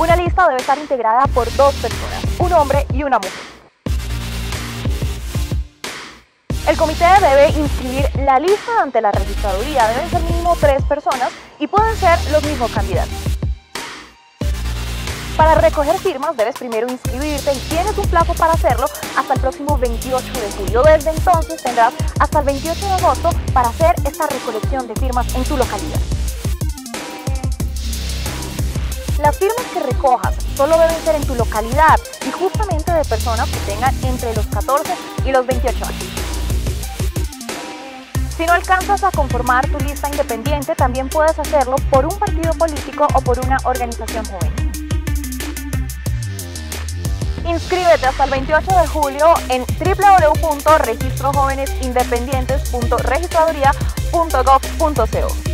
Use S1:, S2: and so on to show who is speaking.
S1: Una lista debe estar integrada por dos personas, un hombre y una mujer. El comité debe inscribir la lista ante la registraduría. Deben ser mínimo tres personas y pueden ser los mismos candidatos. Para recoger firmas debes primero inscribirte y tienes un plazo para hacerlo hasta el próximo 28 de julio. Desde entonces tendrás hasta el 28 de agosto para hacer esta recolección de firmas en tu localidad. Las firmas que recojas solo deben ser en tu localidad y justamente de personas que tengan entre los 14 y los 28 años. Si no alcanzas a conformar tu lista independiente, también puedes hacerlo por un partido político o por una organización juvenil. Inscríbete hasta el 28 de julio en www.registrojovenesindependientes.registraduría.gov.co.